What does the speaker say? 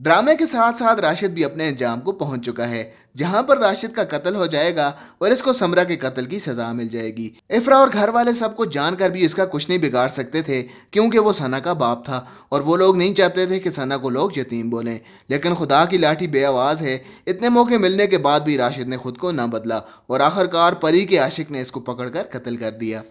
ड्रामे के साथ साथ राशिद भी अपने अंजाम को पहुँच चुका है, जहाँ पर राशिद का कत्ल हो जाएगा और इसको समरा के कत्ल की सजा मिल जाएगी। इफ्रा और घर वाले सबको जानकर भी इसका कुछ नहीं बिगाड़ सकते थे, क्योंकि वो सना का बाप था, और वो लोग नहीं चाहते थे कि सना को लोग यतीम बोलें। लेकिन खुदा की लाठी बेआवाज़ है, इतने मौके मिलने के बाद भी राशिद ने खुद को ना बदला, और आखिरकार परी के आशिक ने इसको पकड़ कर कत्ल कर दिया।